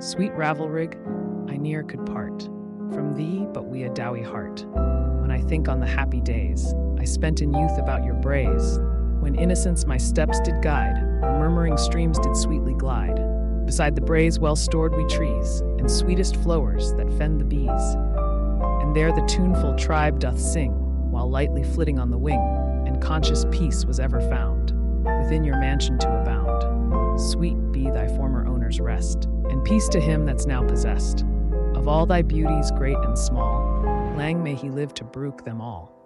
Sweet Ravelrig, I ne'er could part from thee, but we a dowie heart. When I think on the happy days I spent in youth about your braes, when innocence my steps did guide, murmuring streams did sweetly glide, beside the braes well stored we trees, and sweetest flowers that fend the bees. And there the tuneful tribe doth sing, while lightly flitting on the wing, and conscious peace was ever found, within your mansion to abound. Sweet thy former owner's rest, and peace to him that's now possessed. Of all thy beauties, great and small, lang may he live to brook them all.